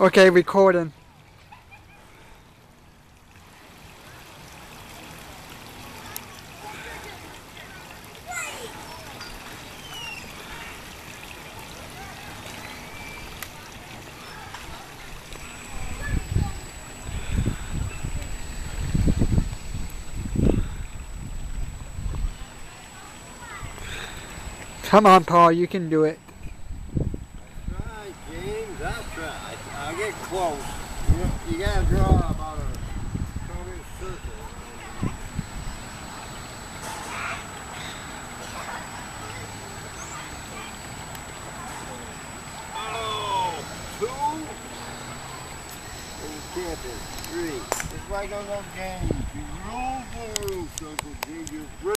Okay, recording. Come on, Paul, you can do it. James. I'll try. I'll get close. You, you gotta draw about a quarter circle. Oh, two. Three. It's like those games. You rule the rules, Uncle G. You